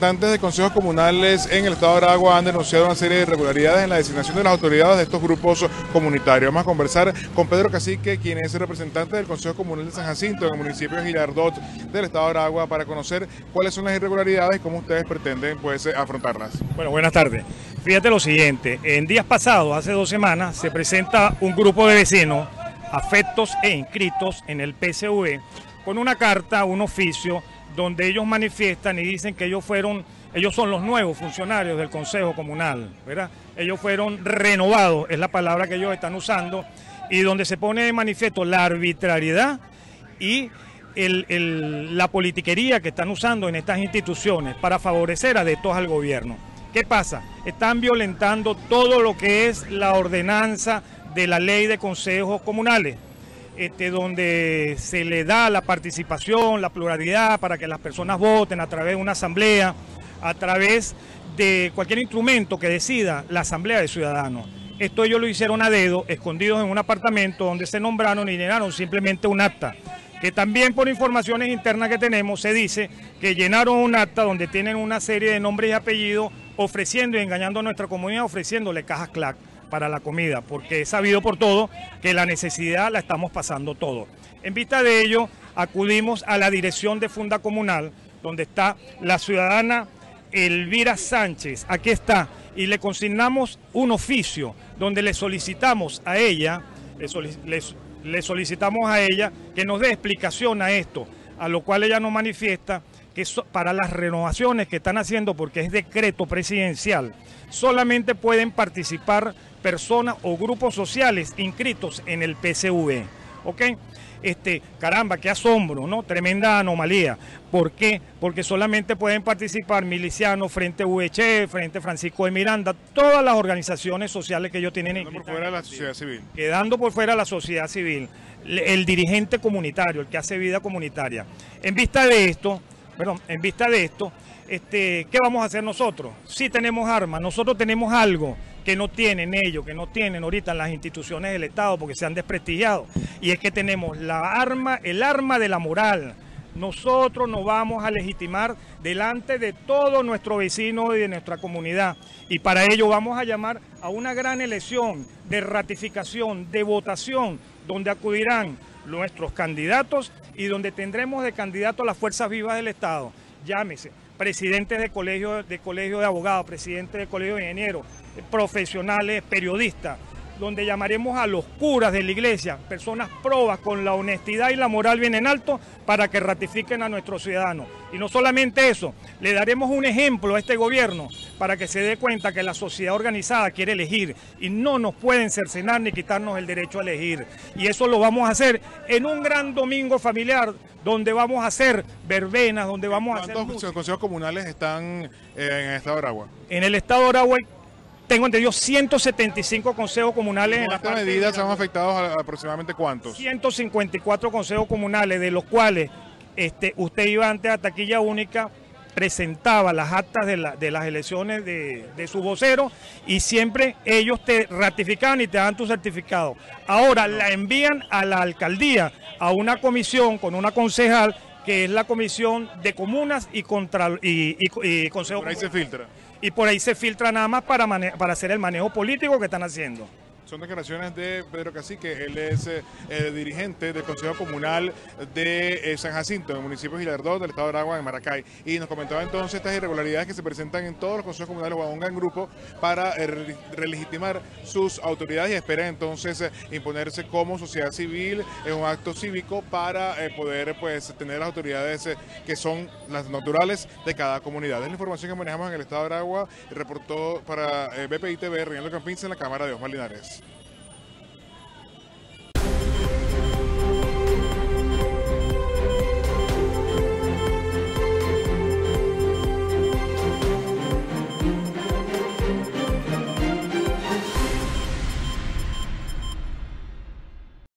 Representantes de consejos comunales en el estado de Aragua han denunciado una serie de irregularidades en la designación de las autoridades de estos grupos comunitarios. Vamos a conversar con Pedro Cacique, quien es el representante del Consejo Comunal de San Jacinto en el municipio de Girardot del estado de Aragua para conocer cuáles son las irregularidades y cómo ustedes pretenden pues, afrontarlas. Bueno, buenas tardes. Fíjate lo siguiente, en días pasados, hace dos semanas, se presenta un grupo de vecinos afectos e inscritos en el PCV con una carta, un oficio donde ellos manifiestan y dicen que ellos fueron, ellos son los nuevos funcionarios del Consejo Comunal, ¿verdad? Ellos fueron renovados, es la palabra que ellos están usando, y donde se pone de manifiesto la arbitrariedad y la politiquería que están usando en estas instituciones para favorecer adeptos al gobierno. ¿Qué pasa? Están violentando todo lo que es la ordenanza de la ley de consejos comunales. Este, donde se le da la participación, la pluralidad para que las personas voten a través de una asamblea, a través de cualquier instrumento que decida la asamblea de ciudadanos. Esto ellos lo hicieron a dedo, escondidos en un apartamento donde se nombraron y llenaron simplemente un acta. Que también por informaciones internas que tenemos se dice que llenaron un acta donde tienen una serie de nombres y apellidos ofreciendo y engañando a nuestra comunidad, ofreciéndole cajas CLAC para la comida, porque es sabido por todo que la necesidad la estamos pasando todo. En vista de ello, acudimos a la dirección de Funda Comunal, donde está la ciudadana Elvira Sánchez, aquí está, y le consignamos un oficio donde le solicitamos a ella, le, solicitamos a ella que nos dé explicación a esto, a lo cual ella nos manifiesta que para las renovaciones que están haciendo, porque es decreto presidencial, solamente pueden participar personas o grupos sociales inscritos en el PCV. ¿Ok? Este, caramba, qué asombro, ¿no? Tremenda anomalía. ¿Por qué? Porque solamente pueden participar milicianos, Frente VH, Frente Francisco de Miranda, todas las organizaciones sociales que ellos tienen. Quedando por fuera la sociedad civil. Quedando por fuera la sociedad civil. El dirigente comunitario, el que hace vida comunitaria. En vista de esto, perdón, en vista de esto, este, ¿qué vamos a hacer nosotros? Si tenemos armas, nosotros tenemos algo que no tienen ellos, que no tienen ahorita las instituciones del Estado porque se han desprestigiado. Y es que tenemos la arma, el arma de la moral. Nosotros nos vamos a legitimar delante de todos nuestros vecinos y de nuestra comunidad. Y para ello vamos a llamar a una gran elección de ratificación, de votación, donde acudirán nuestros candidatos y donde tendremos de candidato a las fuerzas vivas del Estado. Llámese, presidentes de colegio de, colegio de abogados, presidentes de colegio de ingenieros, profesionales, periodistas, donde llamaremos a los curas de la iglesia, personas probas con la honestidad y la moral bien en alto para que ratifiquen a nuestros ciudadanos. Y no solamente eso, le daremos un ejemplo a este gobierno para que se dé cuenta que la sociedad organizada quiere elegir y no nos pueden cercenar ni quitarnos el derecho a elegir. Y eso lo vamos a hacer en un gran domingo familiar donde vamos a hacer verbenas, donde vamos a hacer... ¿Cuántos consejos comunales están eh, en el estado de Aragua? En el estado de Aragua tengo entendido 175 consejos comunales. ¿En esta medida se han afectado aproximadamente cuántos? 154 consejos comunales, de los cuales este, usted iba antes a taquilla única, presentaba las actas de, las elecciones de, de, su vocero y siempre ellos te ratificaban y te dan tu certificado. Ahora la envían a la alcaldía, a una comisión con una concejal que es la comisión de comunas y, contra, y, y, consejo. Por ahí se filtra y por ahí se filtra nada más para, para hacer el manejo político que están haciendo. Son declaraciones de Pedro Cacique, él es eh, dirigente del Consejo Comunal de eh, San Jacinto, en el municipio de Girardot, del estado de Aragua, en Maracay. Y nos comentaba entonces estas irregularidades que se presentan en todos los consejos comunales Guadonga en grupo para eh, relegitimar sus autoridades y esperan entonces imponerse como sociedad civil en un acto cívico para poder pues tener las autoridades que son las naturales de cada comunidad. Es la información que manejamos en el estado de Aragua. Reportó para BPI TV Reinaldo Campins en la Cámara de Osmar Linares.